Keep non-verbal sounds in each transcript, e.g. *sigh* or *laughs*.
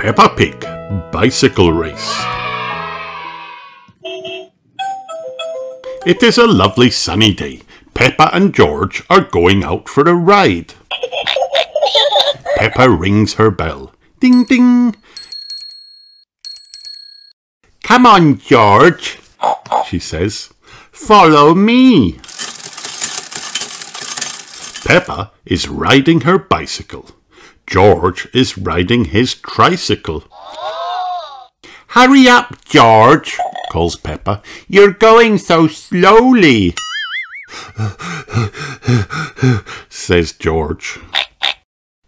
Peppa Pig Bicycle Race. It is a lovely sunny day. Peppa and George are going out for a ride. Peppa rings her bell. Ding ding. Come on, George, she says. Follow me. Peppa is riding her bicycle. George is riding his tricycle. Hurry up, George, calls Peppa. You're going so slowly, says George.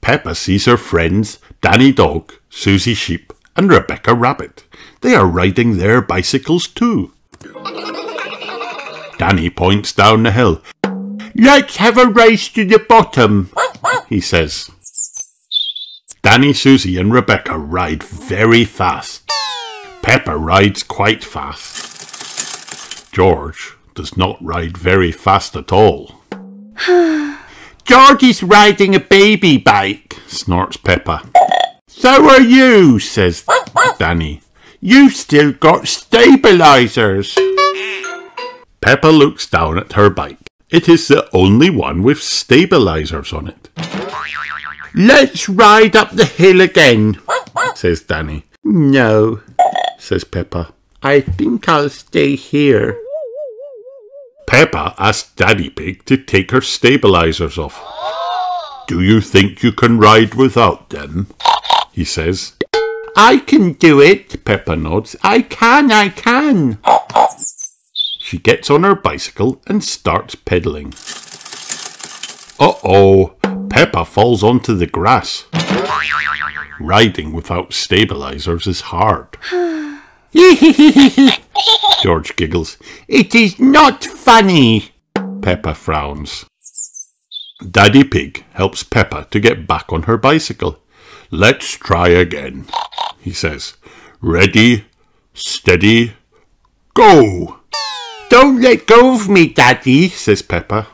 Peppa sees her friends, Danny Dog, Susie Sheep, and Rebecca Rabbit. They are riding their bicycles too. Danny points down the hill. Let's have a race to the bottom, he says. Danny, Susie, and Rebecca ride very fast. Peppa rides quite fast. George does not ride very fast at all. *sighs* George is riding a baby bike, snorts Peppa. So are you, says Danny. You've still got stabilizers. Peppa looks down at her bike. It is the only one with stabilizers on it. Let's ride up the hill again, *laughs* says Danny. No, says Peppa. I think I'll stay here. Peppa asks Daddy Pig to take her stabilizers off. Do you think you can ride without them? He says. I can do it, Peppa nods. I can, I can. She gets on her bicycle and starts pedaling. Uh-oh, Peppa falls onto the grass. Riding without stabilizers is hard. *sighs* George giggles. It is not funny. Peppa frowns. Daddy Pig helps Peppa to get back on her bicycle. Let's try again, he says. Ready, steady, go! *laughs* Don't let go of me, Daddy, says Peppa.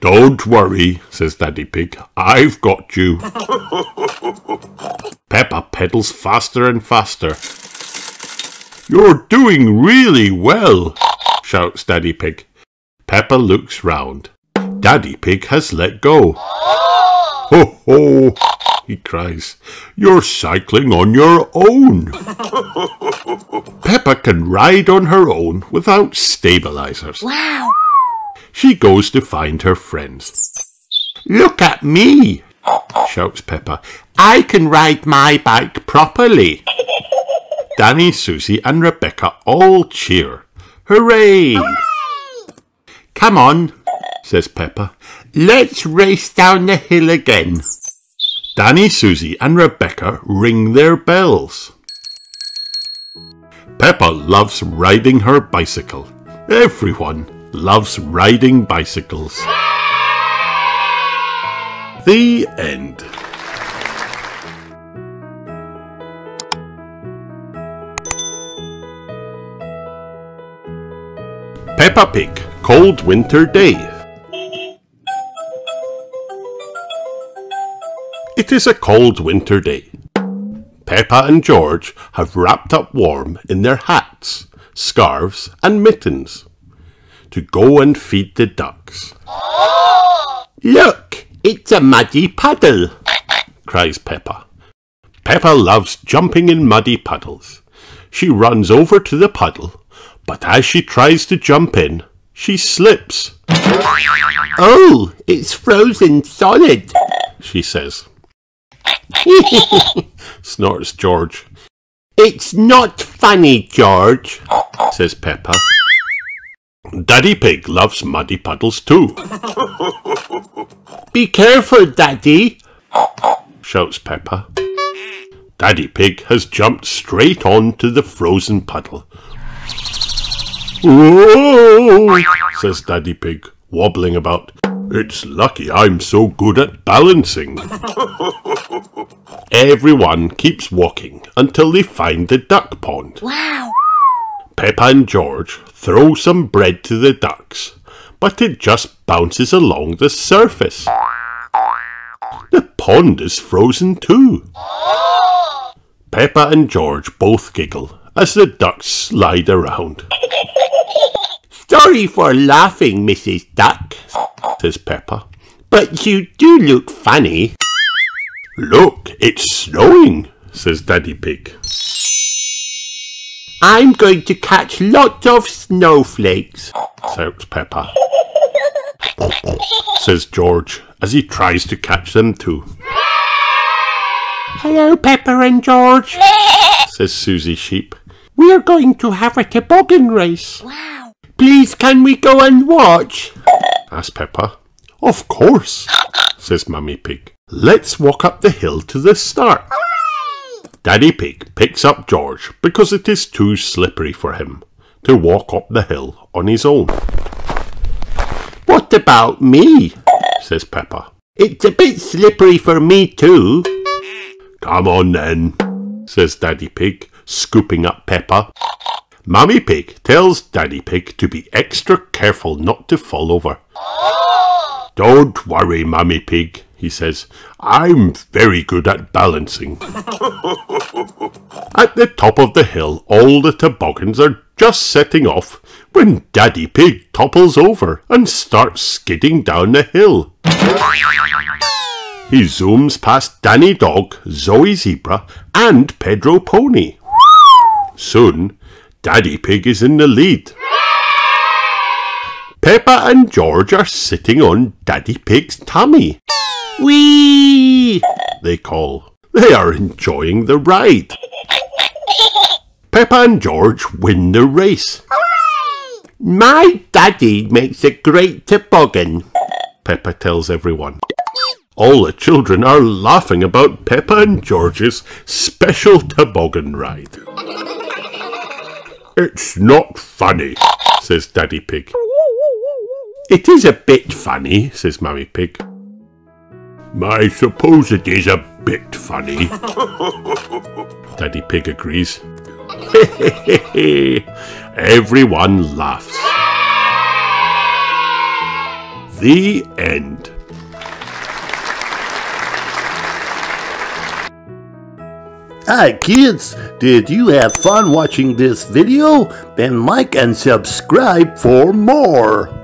Don't worry, says Daddy Pig. I've got you. *laughs* Peppa pedals faster and faster. You're doing really well, shouts Daddy Pig. Peppa looks round. Daddy Pig has let go. *laughs* Ho ho, he cries. You're cycling on your own. *laughs* Peppa can ride on her own without stabilizers. Wow. She goes to find her friends. Look at me, shouts Peppa. I can ride my bike properly. Danny, Susie, and Rebecca all cheer. Hooray! Come on, says Peppa. Let's race down the hill again. Danny, Susie, and Rebecca ring their bells. Peppa loves riding her bicycle. Everyone loves riding bicycles. The end. Peppa Pig, Cold Winter Day. It is a cold winter day. Peppa and George have wrapped up warm in their hats, scarves, and mittens to go and feed the ducks. Look, it's a muddy puddle, cries Peppa. Peppa loves jumping in muddy puddles. She runs over to the puddle, but as she tries to jump in, she slips. Oh, it's frozen solid, she says. *laughs* snorts George. It's not funny, George, says Peppa. Daddy Pig loves muddy puddles too. Be careful, Daddy, shouts Peppa. Daddy Pig has jumped straight onto the frozen puddle. Whoa, says Daddy Pig, wobbling about. It's lucky I'm so good at balancing. Everyone keeps walking until they find the duck pond. Wow. Peppa and George throw some bread to the ducks, but it just bounces along the surface. The pond is frozen too. Peppa and George both giggle as the ducks slide around. Sorry for laughing, Mrs. Duck, says Peppa. but you do look funny. Look, it's snowing, says Daddy Pig. I'm going to catch lots of snowflakes. shouts Peppa. says George as he tries to catch them too. Hello, Peppa and George, says Susie Sheep. We're going to have a toboggan race. Wow. Please, can we go and watch? asks Peppa. Of course, says Mummy Pig. Let's walk up the hill to the start. Daddy Pig picks up George because it is too slippery for him to walk up the hill on his own. What about me? says Peppa. It's a bit slippery for me too. Come on then, says Daddy Pig, scooping up Peppa. Mummy Pig tells Daddy Pig to be extra careful not to fall over. Oh! Don't worry, Mummy Pig, he says. I'm very good at balancing. at the top of the hill, all the toboggans are just setting off when Daddy Pig topples over and starts skidding down the hill. He zooms past Danny Dog, Zoe Zebra, and Pedro Pony. Soon, Daddy Pig is in the lead. Peppa and George are sitting on Daddy Pig's tummy. Whee! They call. They are enjoying the ride. Peppa and George win the race. My daddy makes a great toboggan. Peppa tells everyone. All the children are laughing about Peppa and George's special toboggan ride. It's not funny, says Daddy Pig. It is a bit funny, says Mummy Pig. I suppose it is a bit funny. *laughs* Daddy Pig agrees. *laughs* Everyone laughs. The end. Hi kids, did you have fun watching this video? Then like and subscribe for more.